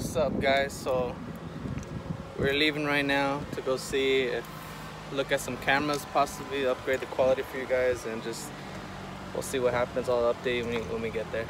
What's up guys? So we're leaving right now to go see if look at some cameras possibly upgrade the quality for you guys and just we'll see what happens I'll update when when we get there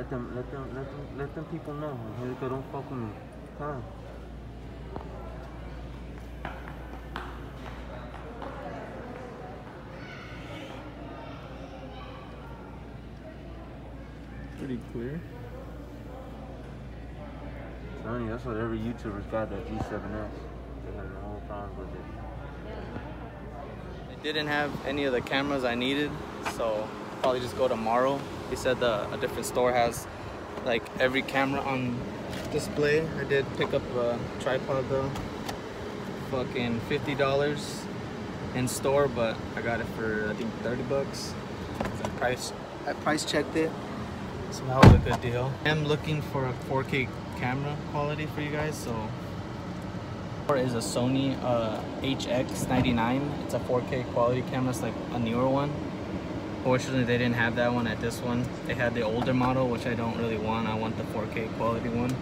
Let them, let them, let them, let them, people know. Here they go, don't fuck with me. Huh? pretty clear Sonny, that's what every YouTuber's got, that G7X. They have no problems with it. I didn't have any of the cameras I needed so probably just go tomorrow he said a different store has like every camera on display I did pick up a tripod though fucking $50 in store but I got it for I think 30 bucks I price I price checked it so that was a good deal I'm looking for a 4k camera quality for you guys so is a Sony uh, HX99. It's a 4K quality camera. It's like a newer one. Fortunately, they didn't have that one at this one. They had the older model, which I don't really want. I want the 4K quality one.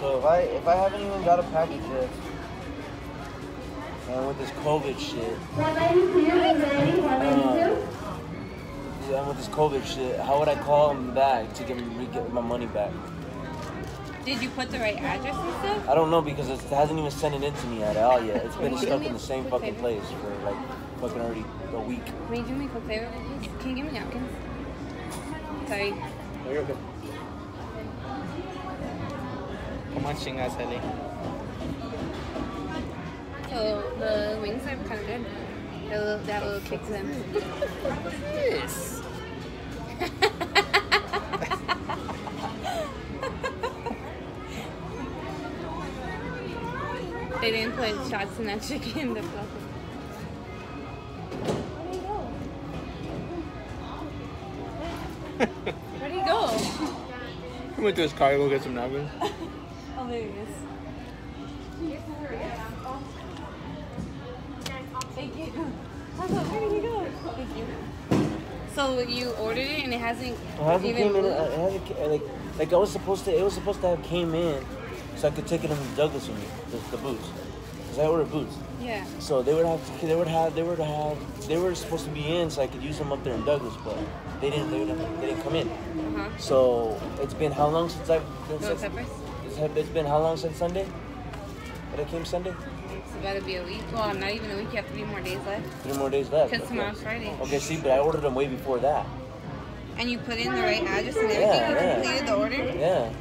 So if I if I haven't even got a package yet, and with this COVID shit, uh, yeah, and with this COVID shit, how would I call them back to get me get my money back? Did you put the right address and stuff? I don't know because it hasn't even sent it in to me at all yet. It's been stuck in the same fucking place for like fucking already a week. Can you do me a favor, please? Can you give me napkins? Sorry. Oh, you're okay. On, chingas, Ellie. So the wings are kind of good. That little, that little kick them. Yes. They didn't put shots in that chicken. The fluff. Where'd he go? He went to his car to go get some napkins. So you ordered it and it hasn't, It hasn't even came in. It hasn't like like I was supposed to. It was supposed to have came in, so I could take it into Douglas with me. The, the boots, cause I ordered boots. Yeah. So they would have to, they would have they were to have they were supposed to be in so I could use them up there in Douglas, but they didn't they, didn't, they didn't come in. Uh huh. So it's been how long since I've been since, it's been how long since Sunday? That I came Sunday? It's about to be a week. Well, not even a week. You have three more days left. Three more days left. Because okay. tomorrow's Friday. Okay, see, but I ordered them way before that. And you put in the right address and everything. Yeah, you yeah. completed the order. Yeah.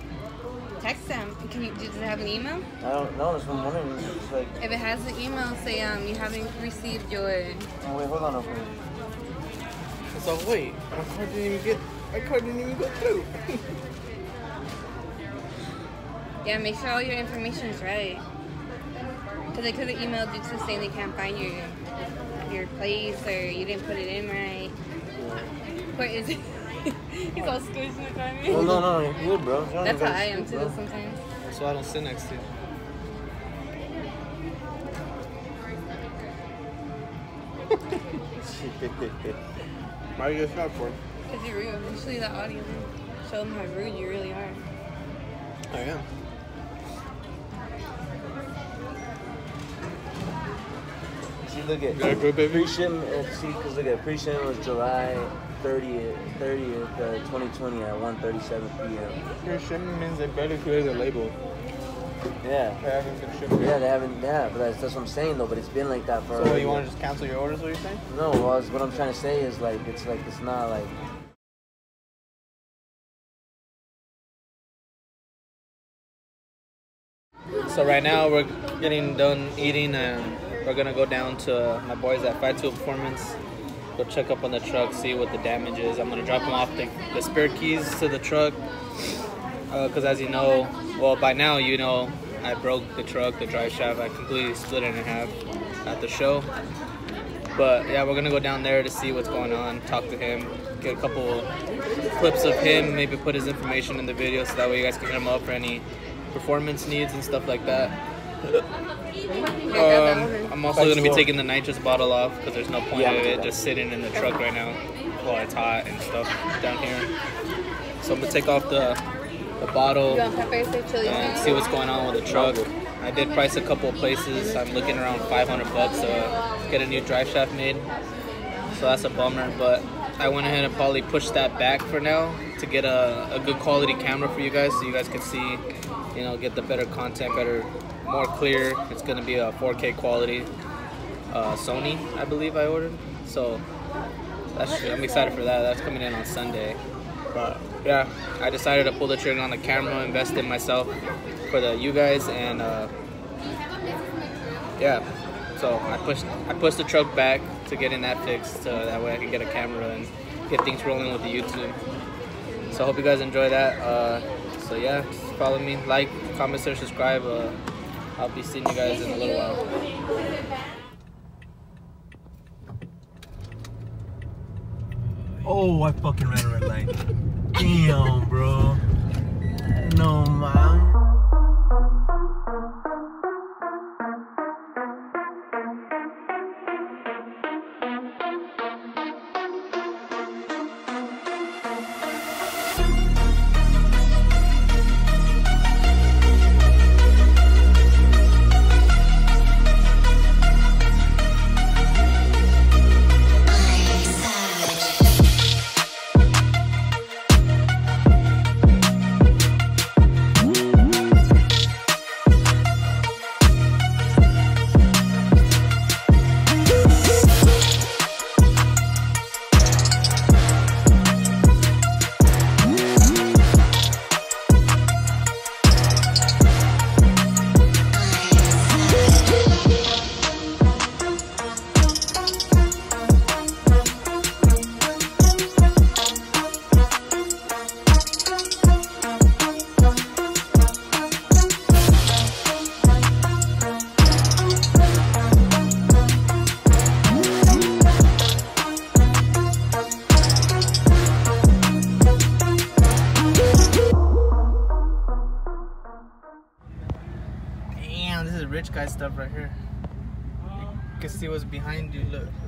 Text them. Can you? Does it have an email? I don't know. That's what I'm wondering. It's like, If it has an email, say um you haven't received your. oh, wait, hold on. a minute. So wait, my card didn't even get. My card didn't even go through. Yeah, make sure all your information is right. Because they could have emailed you to say they can't find your your place or you didn't put it in right. What is it? He's all squished in front of me. Oh, no, no, you're good, bro. You don't That's how I am too bro. sometimes. so I don't sit next to you. Why are you get shot for? Because you're rude. Usually the audience show them how rude you really are. I am. Look at a good baby? pre-shipment. See, because look at pre-shipment was July 30th, 30th, uh, 2020 at 1:37 p.m. Your shipment means they better clear the label. Yeah. They haven't been shipped. Yeah, they haven't. Yeah, but that's, that's what I'm saying though. But it's been like that for. So you want to just cancel your orders? What you're saying? No, well, it's- what I'm trying to say is like it's like it's not like So right now we're getting done eating and we're gonna go down to my boys at Five Two Performance. Go check up on the truck, see what the damage is. I'm gonna drop them off the, the spare keys to the truck. Uh, because as you know, well by now you know, I broke the truck, the drive shaft. I completely split it in half at the show. But yeah, we're gonna go down there to see what's going on, talk to him, get a couple clips of him, maybe put his information in the video so that way you guys can hit him up for any performance needs and stuff like that. Um, I'm also gonna be taking the nitrous bottle off because there's no point Yeah, of it just sitting in the truck right now while it's hot and stuff down here. So I'm gonna take off the the bottle You want peppers or chili? and see what's going on with the truck. I did price a couple of places. I'm looking around 500 bucks to get a new drive shaft made. So that's a bummer, but I went ahead and probably pushed that back for now to get a, a good quality camera for you guys so you guys can see, you know, get the better content, better, more clear. It's gonna be a 4K quality uh, Sony, I believe I ordered. So that's, I'm excited for that. That's coming in on Sunday. But yeah, I decided to pull the trigger on the camera, invest in myself for the you guys, and uh, yeah. So I pushed I pushed the truck back to getting that fixed, so that way I can get a camera and get things rolling with the YouTube. So I hope you guys enjoy that. Uh, so yeah, follow me, like, comment, share, subscribe. Uh, I'll be seeing you guys in a little while. Oh, I fucking ran a red light. Damn, bro. No, man. Behind you. Look.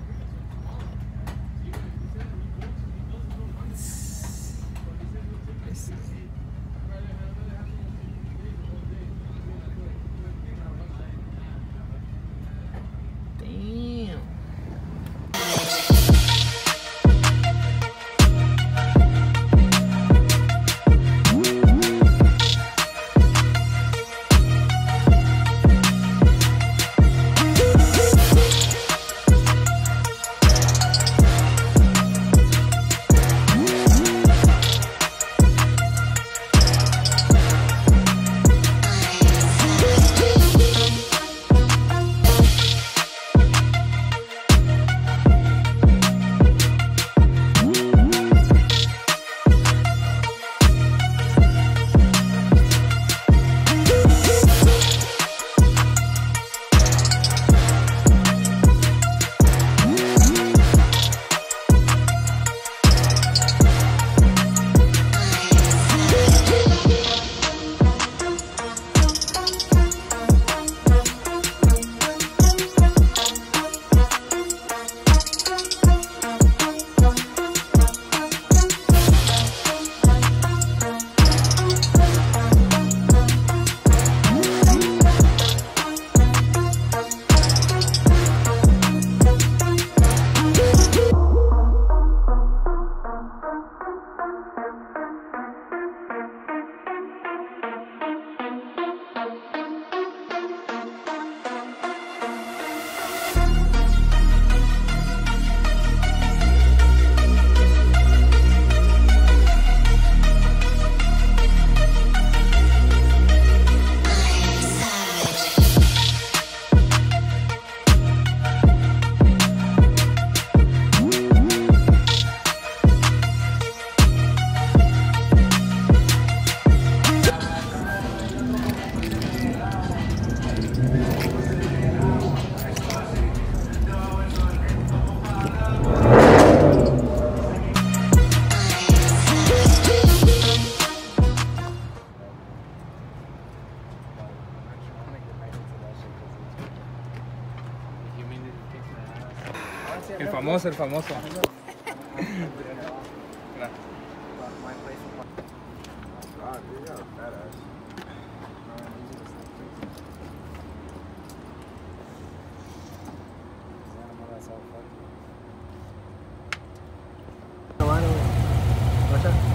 Famoso, el famoso.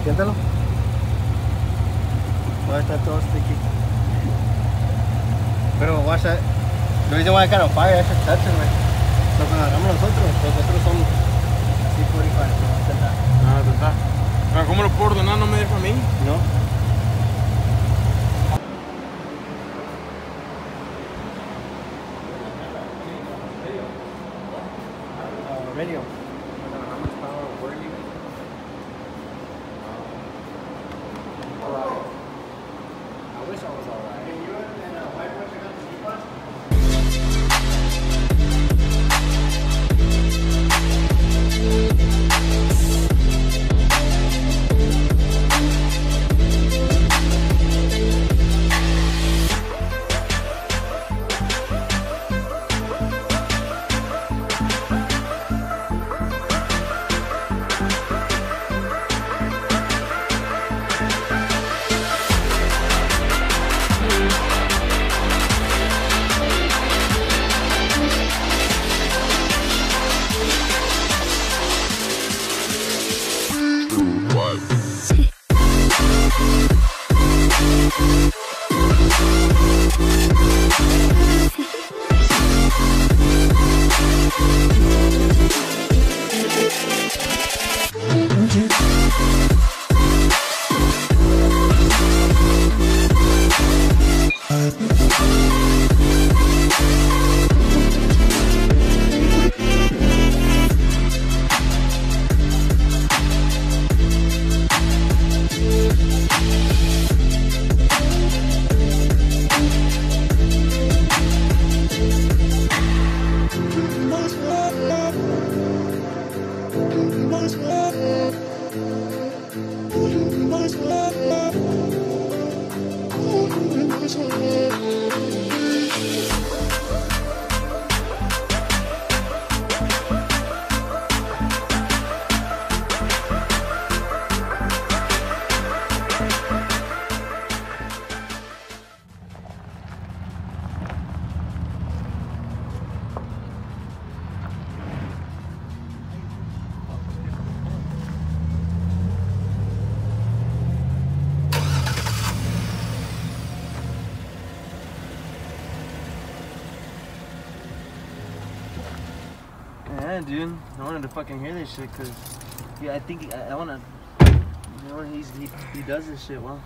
Siéntalo. Va a todo sticky. Pero the reason why I got fire, I touch man. Los otros son C45, no, ah, ¿verdad? Ah, ¿verdad? ¿Cómo lo puedo ¿No me deja a mí? No. Dude. I wanted to fucking hear this shit because, yeah, I think I, I want to. You know, he's, he he does this shit well.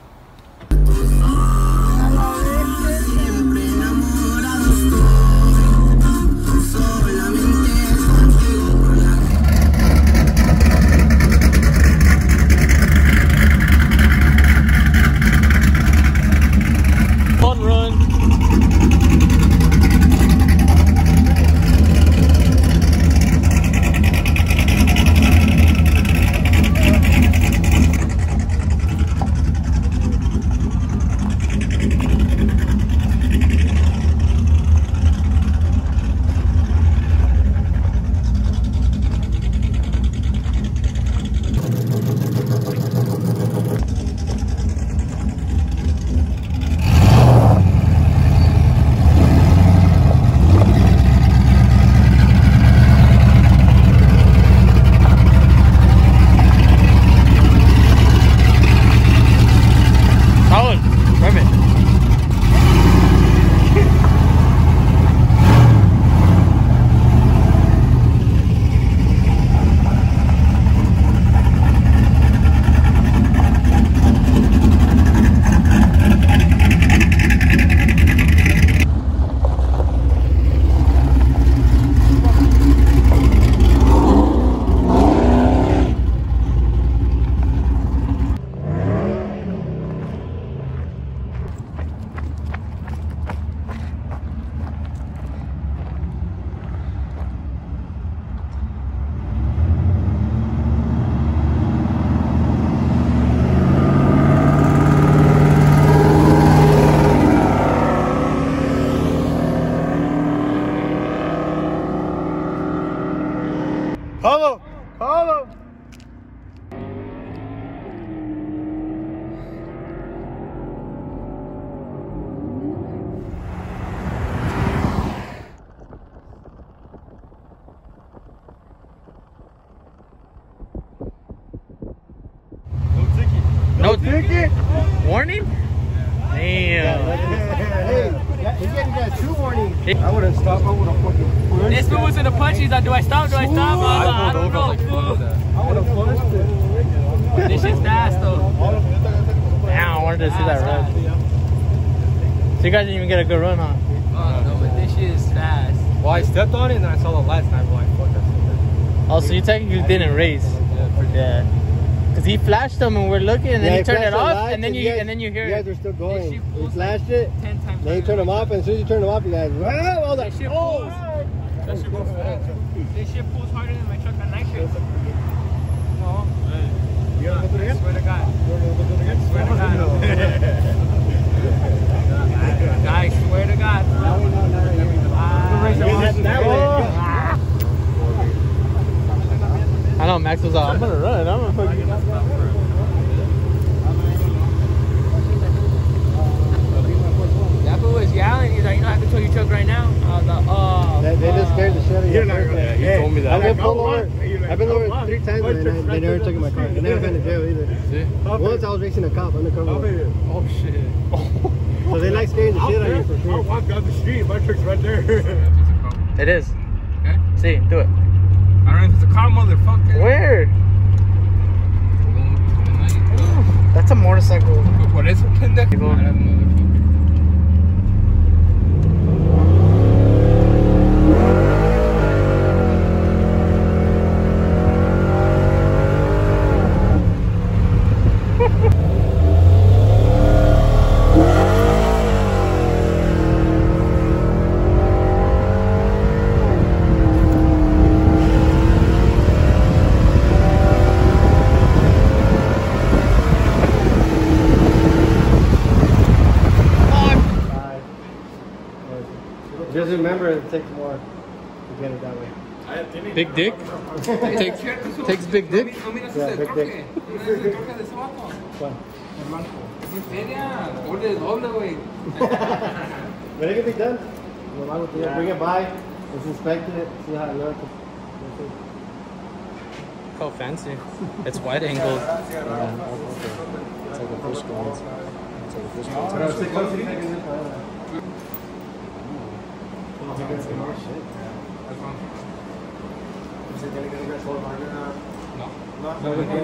Warning? Damn. Hey, yeah, he gave you two warnings. I wouldn't stop. I would have fucking. This fool was in the punchies. Like, do I stop? Do I stop? I, I don't know. fool. I would have flushed it. This shit's fast though. Damn, I wanted to see that run. So you guys didn't even get a good run on. Oh no, but this shit is fast. Well, I stepped on it and then I saw the lights and I was like, fuck, that's it. Oh, so you technically didn't race. Yeah. Cause he flashed them and we're looking, and then Yeah, he turned it off, lights and then you guys- and then you hear You guys are still going. shit You pulls flashed it. Ten times. Then you turn them off, and as soon as you turn them off, you guys. Wow, I was like, This shit oh. pulls. That shit goes fast. This shit pulls harder than my truck on night shift. No. You gonna go through I again? swear to God. You wanna go through again? Swear to God. I swear to God. Ah. I know Max was like, I'm gonna run. I'm gonna fucking. Fool was yelling. He's like, you know, I have to tow your truck right now. I was like, oh. They, they just scared the shit out of you. You're not gonna- Hey, told me that. I've been pulled over. on. You're I've been over three times, What and they, they never took my car. They never been to jail either. Once I was racing a cop undercover. Oh shit. So they like scaring the shit out of you for sure. I'll sure. walk down the street. My truck's right there. It is. Okay. See, do it. I don't know if it's a car, motherfucker. Where? That's a motorcycle. Por eso, pendejo. People- Era motherfucker. Just remember, it takes more to get it that way. Big dick. takes takes big dick. Yeah, big dick. Fun. But it can be done. Well, I would do it. Bring it by, let's inspect it, see how it looks. How fancy. It's wide angled. It's like a fish going. It's like a fish going.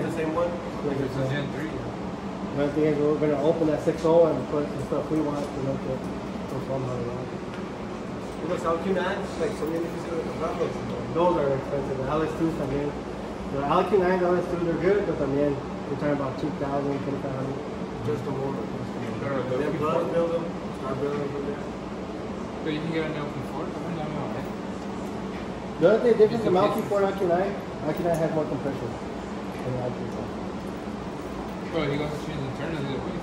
The same one. It's a Another thing is we're gonna open that 6.0 and put some stuff we want to make it perform how we Alquinans, like, de comprarlos. Those are expensive. The LS2s también. The LQ9, the LS2, they're good, but también we're talking about 2,000, 2,500. Just the motor. Then build build them, start building from there. But you can get an open. The other thing difference from LQ4 and LQ9, LQ9 has more compression than the LQ4. Bro, you got to change the turn of the way.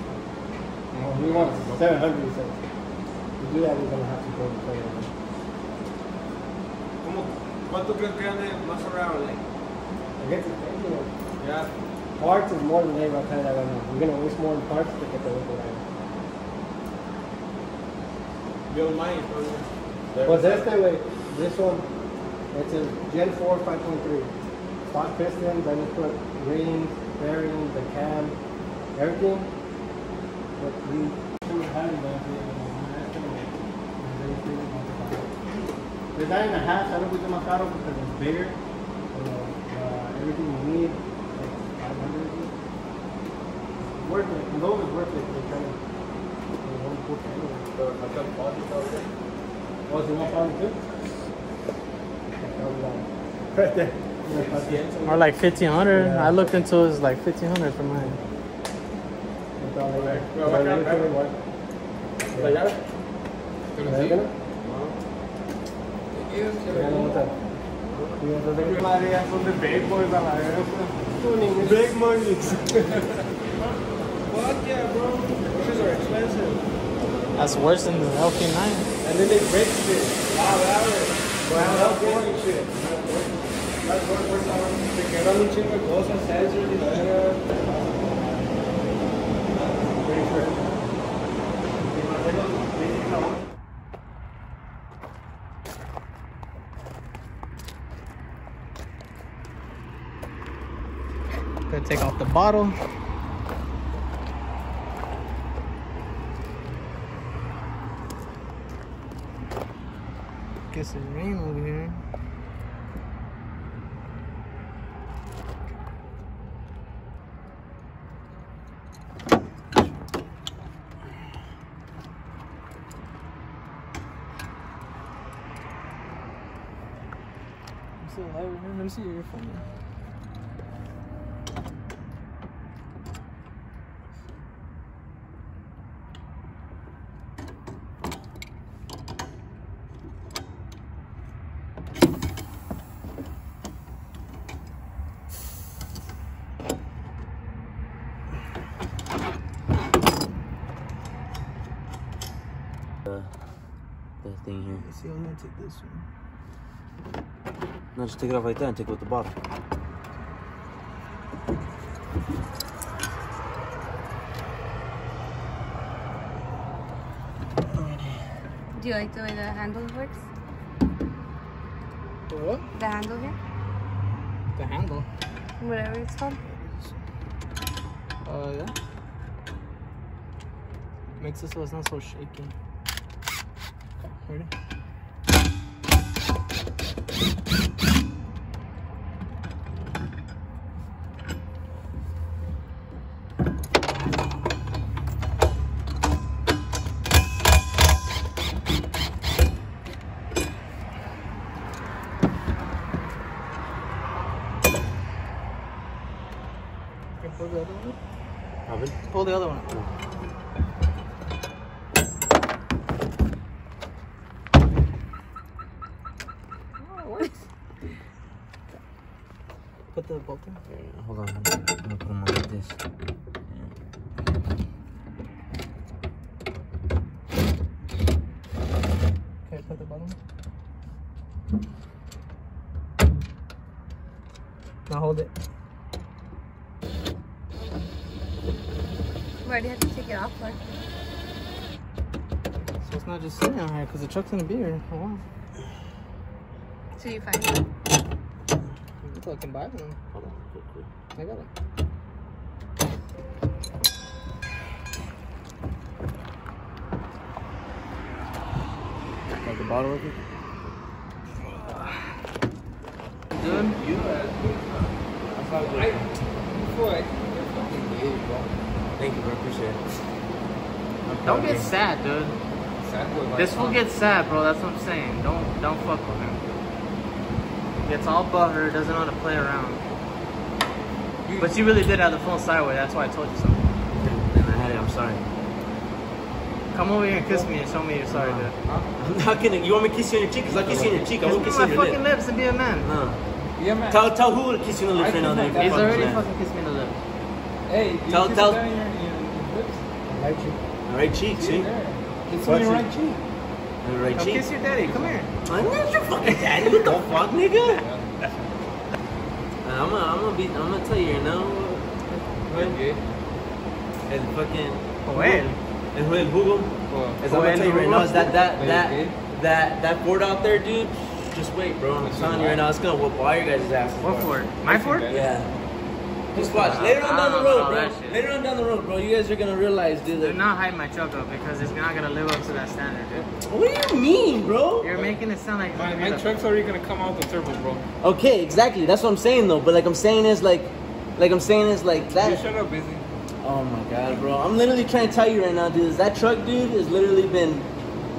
Well, we want 700, you. To do that, we're gonna have to go to 700. ¿Cómo? ¿Cuánto crees que ande más around? Like, eh? I guess it's you know, yeah. parts is more than labor, I'll tell you that right now. We're gonna waste more in parts to get the labor right Build mine, now. Pues este, way, this one, it's a Gen 4 5.3. Stock piston, then you put rings, bearings, the cam, everything. But we The nine and a half, I don't think it's caro because it's bigger. You know, uh, everything you need, like 500. Worth it. Those is worth it. They kind of, they won't put anywhere. Oh, is it one pound too? Right there. Or like 1500. I looked into it, it's like 1500 for mine. Son de big boys a la money. Fuck yeah, bro. Bushes are expensive. That's worse than the LQ9. And then they break shit. Wow, wow. Gonna take off the bottle. It's rain over here. Let me see your phone. The thing here. Let's see, I'm gonna take this one. No, just take it off like that and take it with the bottle. Do you like the way the handle works? The what? The handle here? The handle. Whatever it's called. Uh, yeah. Makes it so it's not so shaky. Okay, ready? Pull the other one. Pull the other one. Oh, it works. Put the bolt in. Yeah, hold on. I'm gonna put them on like this. Okay, put the bottom. Now hold it. Why do you have to take it off for? So it's not just sitting on here because the truck's gonna be here oh, for a while. So you find it. You can buy one. Hold on, quick, quick. I got it. Like the bottle of it? Dude, You had. I thought I. Before I. Fucking gay, bro. Thank you, bro. Appreciate it. don't get sad, dude. Sad boy, This like, fool gets sad, bro. That's what I'm saying. Don't don't fuck with him. Gets all butthurt, doesn't know how to play around. But you really did have the phone sideways. That's why I told you something. And I had it. I'm sorry. Come over here and kiss me and show me you're sorry, uh-huh. dude. I'm not gonna. You want me to kiss you on your cheek? Cause I'll kiss you on your cheek. I Kiss won't me kiss on you my on your fucking lip. lips and be a man. No. Yeah, man. Tell tell who to kiss you on the lips right now. think He's if already man. fucking kissed me in the lip. Hey, you Tell- kiss tell- it down your, your lips. Like you. All right cheek, See see? there. It's on your right cheek. Right Now cheek. kiss your daddy. Come here. I'm not your fucking daddy. What the fuck, nigga? I'm gonna, I'm gonna be, I'm gonna tell you, you know, You're el fucking, Joel. el Joel Hugo. As I'm gonna tell you right now, is that that that that that board out there, dude? Just wait, bro. I'm telling you right now, it's gonna whoop all your guys' asses. What for? My for? Yeah. Just watch. Later on down the oh, road, bro. Later on down the road, bro. You guys are gonna realize, dude. Do That, not hype my truck up because it's not gonna live up to that standard, dude. what do you mean, bro? You're making it sound like My, gonna my truck's already gonna come out with turbo, bro. Okay, exactly. That's what I'm saying, though. But like I'm saying is like, like I'm saying is like that. You that. shut up, busy. Oh my god, bro. I'm literally trying to tell you right now, dude. is That truck, dude, has literally been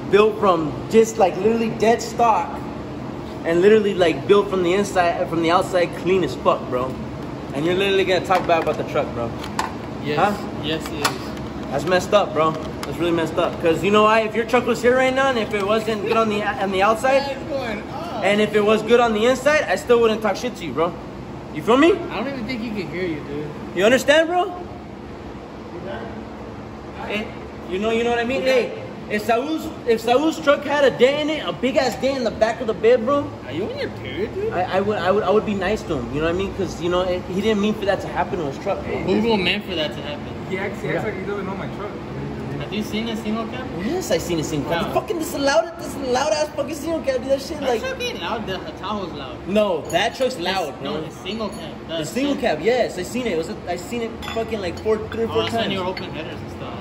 built from just like literally dead stock, and literally like built from the inside, and from the outside, clean as fuck, bro. And you're literally gonna talk bad about the truck, bro. Yes. Huh? Yes, he is. That's messed up, bro. That's really messed up. Cause you know why? If your truck was here right now, and if it wasn't good on the on the outside, going up? and if it was good on the inside, I still wouldn't talk shit to you, bro. You feel me? I don't even think he can hear you, dude. You understand, bro? Hey, you know, you know what I mean. Hey, If Saul's if Saul's truck had a dent in it, a big ass dent in the back of the bed, bro, Are you on your period, dude? I, I would I would I would be nice to him. You know what I mean? Because you know it, he didn't mean for that to happen to his truck, bro. Google meant for that to happen. He acts, he acts like he doesn't know my truck. Have you seen a single cam? Yes, I seen a single cab. Wow. Fucking this loud, this loud ass fucking single cab. Dude, that shit That like. should be loud. The Tahoe's loud. No, that truck's loud, No, bro. it's single cam. The single cab, yes, I seen it. it was a, I seen it fucking like four, three or Oh, four that's when times. you're open headers and stuff.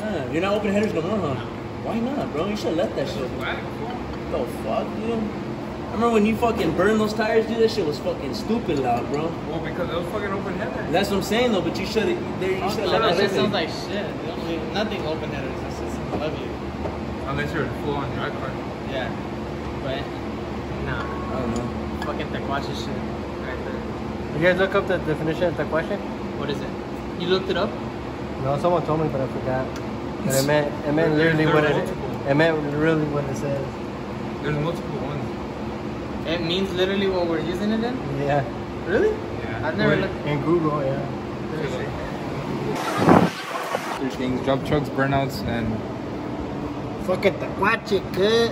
Ah, you're not open headers no more, huh? Why not, bro? You should let that shit. Whack. What the fuck, dude? I remember when you fucking burned those tires, dude. That shit was fucking stupid loud, bro. Well, because it was fucking open header. That's what I'm saying though. But you should have. There, you Oh, should no, have that left just that. sounds like shit. You don't leave nothing open headers. It's just heavy. Unless you're full on dry car. Yeah. But, nah. I don't know. Fucking Tequache shit. Right there. You guys look up the definition of the? What is it? You looked it up? No, someone told me, but I forgot. But it meant, it meant literally There what are it, it meant really what it says. There's multiple ones. It means literally what we're using it in? Yeah. Really? Yeah. I've never Wait. looked. In Google, yeah. Three things: jump trucks, burnouts, and Fuck Fucking taquache, cut.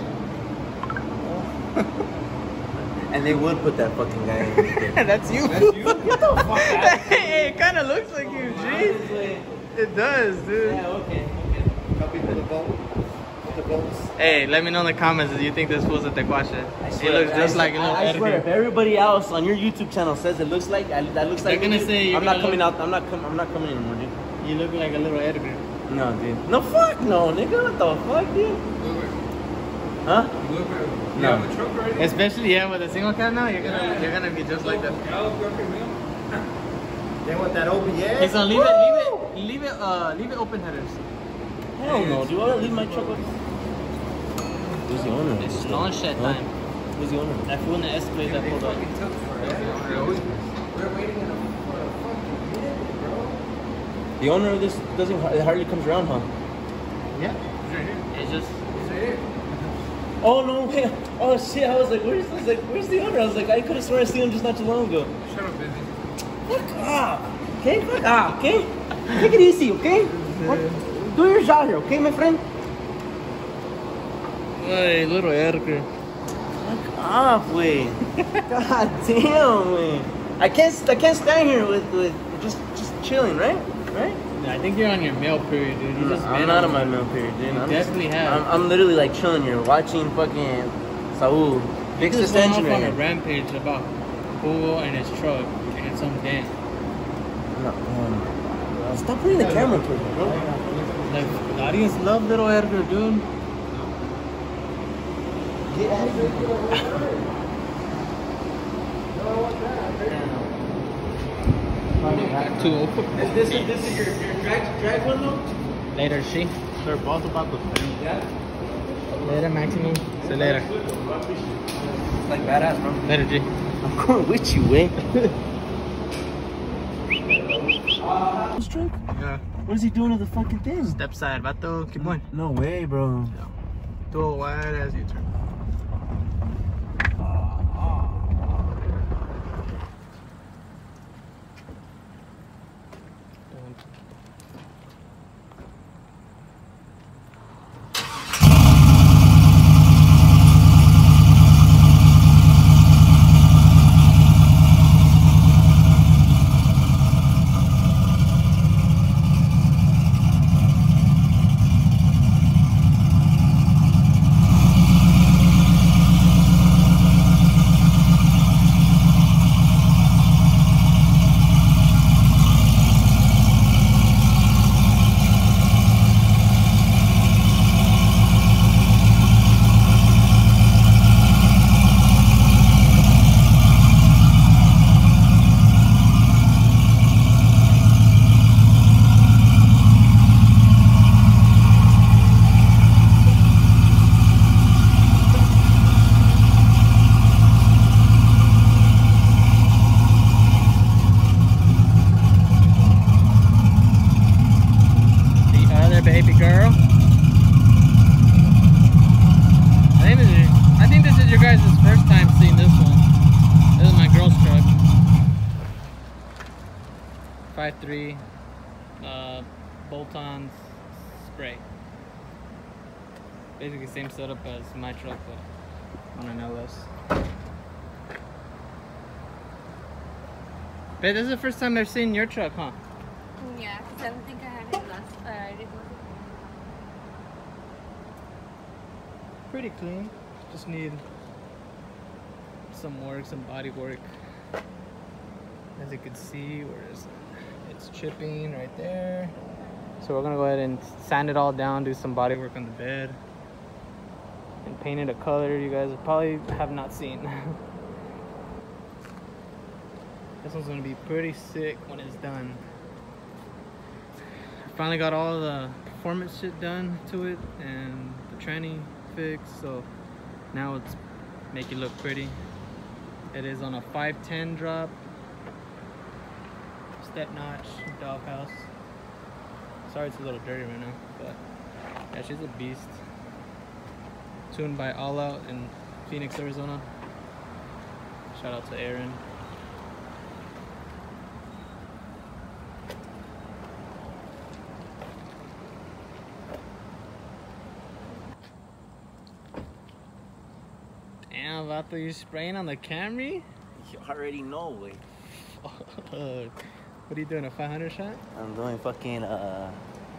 And they would put that fucking guy in. That's you. that's you. hey, it kind of looks like you, G. It does, dude. Yeah, okay. Copy for the boat. The boats. Hey, let me know in the comments if you think this was a Tequache. It swear- looks just I- like a little I, I swear, if everybody else on your YouTube channel says it looks like I, that looks They're like gonna me, say you're I'm not gonna coming look- out. I'm not com- I'm not coming anymore, dude. You look like a little editor. No, dude. No, fuck no, nigga. What the fuck, dude? Huh? You look at you No. have a truck already? Especially yeah, with a single cam now, you're gonna you're gonna be just like that. Yeah, look at me. Then with that OBS. Hey, so leave it, leave it, leave it, uh, leave it open headers. Hell no, dude. I'll leave my truck up. Who's the owner? It's launch shed Huh? time. Who's the owner? That fool in the Escalade that pulled up. The owner of this doesn't it hardly comes around, huh? Yeah. It's just Oh no, wait. Oh shit. I was like, where's I was like, where's the owner? I was like, I could have sworn I seen him just not too long ago. Shut up, busy. Fuck off. Okay, fuck off. Okay, take it easy. Okay. Do your job here, okay, my friend. hey, little editor. Fuck off, way. God damn, way. I can't. I can't stand here with with just just chilling, right? Right. I think you're on your mail period, dude. You just I'm not on my mail period, dude. You I'm definitely just, have. I'm, I'm literally like chilling here, watching fucking Saul fix this went off on right a rampage about Hugo and his truck and some dent. No, um, Stop putting the camera me, bro. Like the audience love little editor, dude. Get out of here. Too old. Is this is this is your, your drag drag one though? Later, she. They're both about the same. Yeah. Later, Maximum. See you later. It's like badass, bro. Later, G. I'm going with you, way. Eh? Strike? Yeah. What is he doing to the fucking thing? Step side, vato. Keep going. No way, bro. Do a wide as you turn. The other baby girl. I think this is, I think this is your guys' first time seeing this one. This is my girl's truck. 5.3 uh, bolt-on spray. Basically same setup as my truck, but on an LS. Babe, this is the first time I've seen your truck, huh? Yeah, because I don't think I had it last. Uh, I look Pretty clean. Just need some work, some body work. As you can see, where is it? It's chipping right there. So we're gonna go ahead and sand it all down, do some body work on the bed, and paint it a color you guys probably have not seen. this one's gonna be pretty sick when it's done. Finally got all the performance shit done to it and the tranny fixed, so now it's make it look pretty. It is on a 510 drop, step notch, doghouse. Sorry it's a little dirty right now, but yeah, she's a beast. Tuned by All Out in Phoenix, Arizona. Shout out to Aaron. Damn, Vato, you spraying on the Camry? You already know, way. What are you doing, a 500 shot? I'm doing fucking, uh,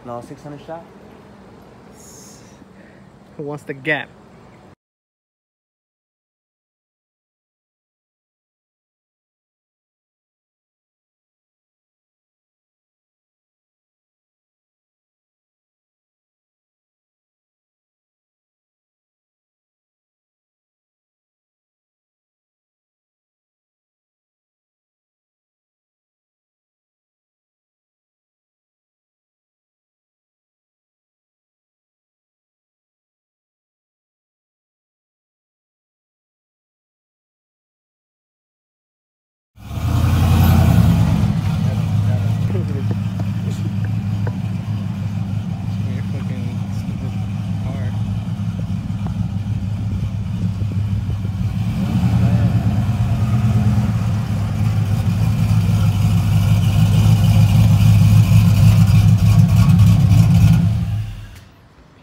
no, 600 shot. Who wants the gap? Your fucking stupid car.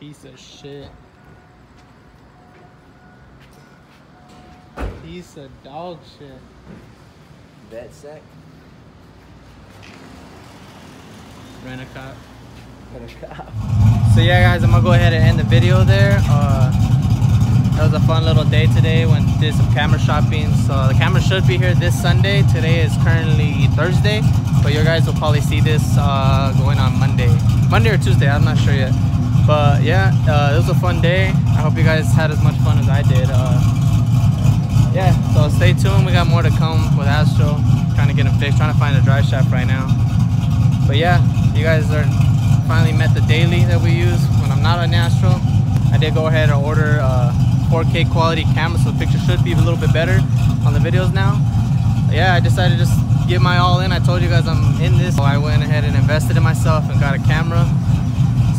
Piece of shit. Piece of dog shit. Bet sack. Rent a cop. So yeah guys, I'm gonna go ahead and end the video there. Uh, that was a fun little day today. Went did some camera shopping. So the camera should be here this Sunday. Today is currently Thursday, but you guys will probably see this uh, going on Monday, Monday or Tuesday. I'm not sure yet. But yeah, uh, it was a fun day. I hope you guys had as much fun as I did. Uh, yeah, so stay tuned. We got more to come with Astro. Trying to get him fixed. Trying to find a drive shaft right now. But yeah, you guys are finally met the daily that we use when I'm not on Astro. I did go ahead and order a 4K quality camera, so the picture should be a little bit better on the videos now. Yeah, I decided to just give my all in. I told you guys I'm in this. So I went ahead and invested in myself and got a camera.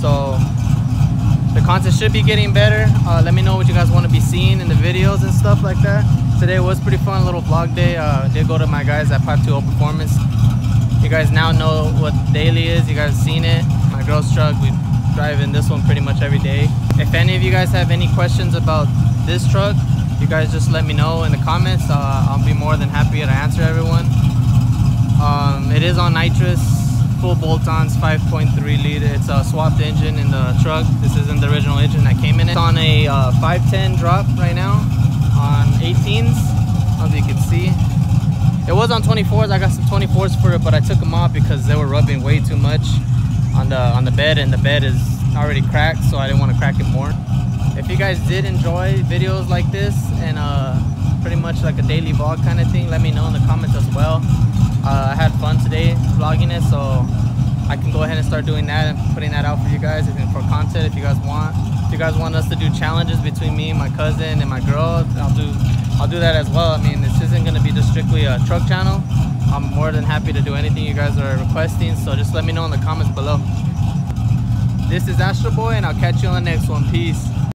So the content should be getting better. Uh, let me know what you guys want to be seeing in the videos and stuff like that. Today was pretty fun, little vlog day. Uh, did go to my guys at Pipe 2 Performance. You guys now know what daily is. You guys seen it. My girl's truck. We drive in this one pretty much every day. If any of you guys have any questions about this truck, you guys just let me know in the comments. Uh, I'll be more than happy to answer everyone. Um, it is on nitrous, full bolt-ons, 5.3 liter. It's a swapped engine in the truck. This isn't the original engine that came in it. It's on a uh, 510 drop right now on 18s, as you can see. It was on 24s. I got some 24s for it, but I took them off because they were rubbing way too much on the on the bed, and the bed is already cracked, so I didn't want to crack it more. If you guys did enjoy videos like this and uh, pretty much like a daily vlog kind of thing, let me know in the comments as well. Uh, I had fun today vlogging it, so I can go ahead and start doing that and putting that out for you guys and for content if you guys want. If you guys want us to do challenges between me my cousin and my girl, I'll do I'll do that as well. I mean, this isn't gonna be just strictly a truck channel. I'm more than happy to do anything you guys are requesting, so just let me know in the comments below. This is Astro Boy, and I'll catch you on the next one. Peace.